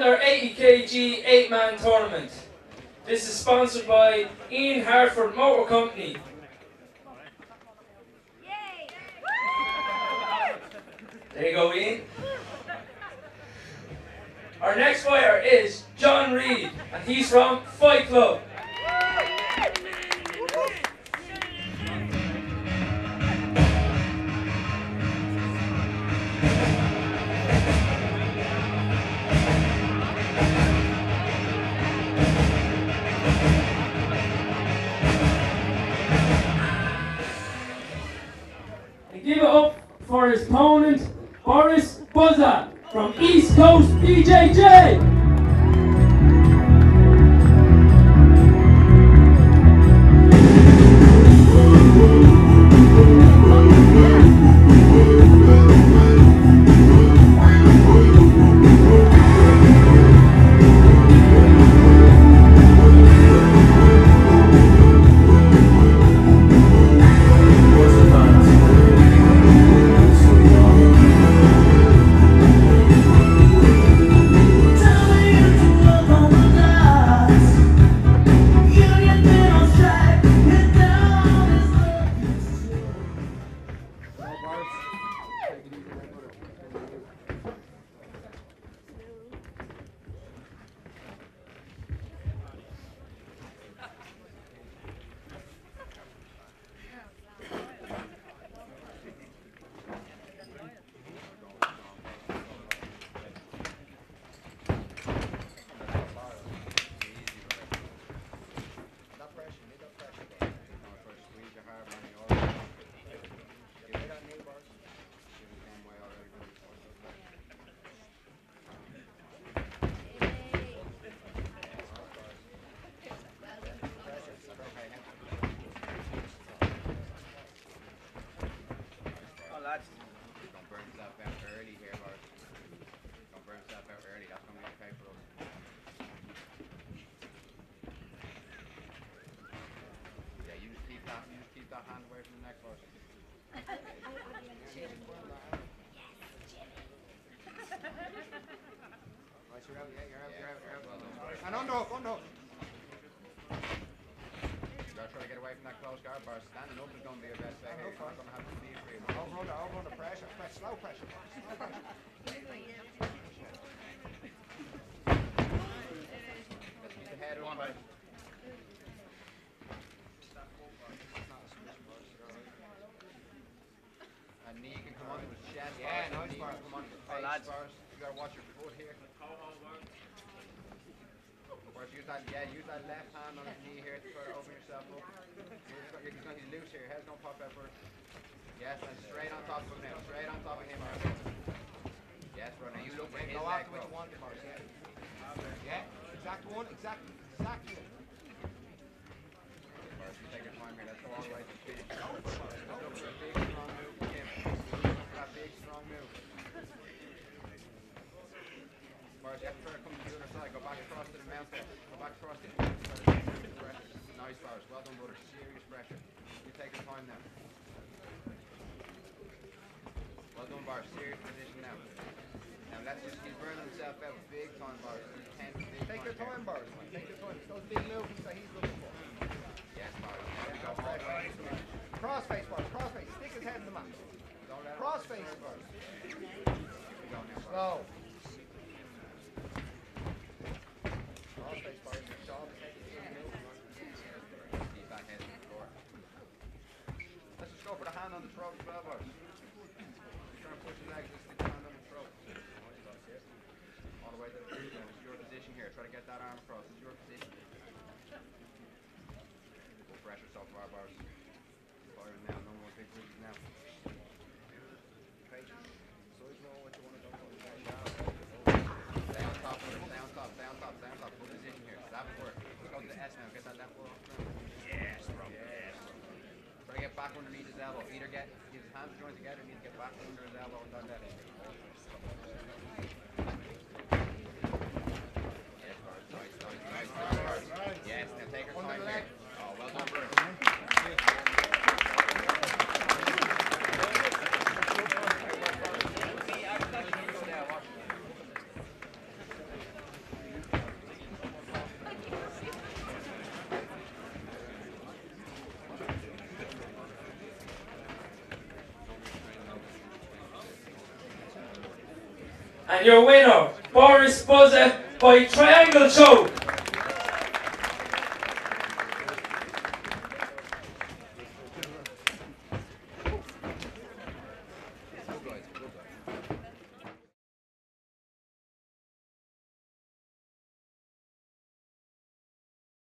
Thunder 80 kg 8 man tournament. This is sponsored by Ian Harford Motor Company. There you go, Ian. Our next fighter is John Reid, and he's from Fight Club. His opponent, Borys Buza from East Coast BJJ. You're. Yeah, you're out. You're out. You're Bart. And to get away from that close guard, Bart. Standing up is gonna be your best thing. You're gonna have to be free. you. Over under, over under pressure. Press, slow pressure. Slow pressure. The head on. And knee can come onto his chest. Yeah, and nice, can come onto his Oh, face, lads. Bart. You gotta watch your foot here. Bart, use that, yeah, use that left hand on his knee here to try to open yourself up. You're, just- just- he's loose here. Head's gonna pop out first. Yes, and straight on top of him now. Straight on top of him. Yes, bro. Now you look for his Go leg, bro. you. Yeah, exact one, exact, exactly. Bart, you take your time here. Let's go all the way to the finish. Let's look for a big, strong move from him. Look for that big, strong move. Bart, you have to try to come to the other side. Go back across to the mount there. Go back across to the mount. Try to take some pressure. Nice, Bart. Well done, brother. Serious pressure. You take your time now. Well done, Bart. Serious position now. Now let's just he's burning himself out big time, big Take your time, man. Take your time. It's those big movements that he's looking for. Yes, Bart. There we go. Crossface, Borys. Crossface. Stick his head in the mat. Crossface, Borys. Here we go now, Bart. Slow. Crossface, Borys. Your shoulder, take it in, move. Keep that head on the floor. Let's just go for the hand on the throat as well, Bart. Just trying to push your legs, just stick the hand on the throat. All the way to the front. This is your position here. Try to get that arm across. This is your position. Full pressure so far, Bart. Firing now. No more big now. Patience. So you know what you want to do. Stay on top, brother. Stay on top, stay on top, stay on top. Full position here. That would work. Let's go to the S now. Get that left foot off the ground. Yes, bro. Yes, bro. Try to get back underneath his elbow. Either get his hands joined together, need to get back under his elbow and done that. Yes, now take your time And your winner, Borys Buza by Triangle Choke.